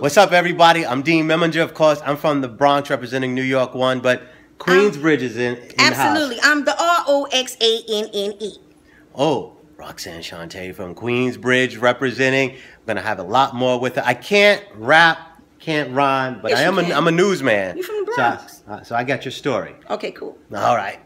What's up, everybody? I'm Dean Meminger, of course. I'm from the Bronx, representing New York One, but Queensbridge um, is in, in Absolutely. the. I'm the R O X A N N E. Oh, Roxanne Shante from Queensbridge, representing. I'm gonna have a lot more with her. I can't rap, can't rhyme, but Yes, I am a I'm a newsman. You from the So- Bronx. Uh, so, I got your story. Okay, cool. All right.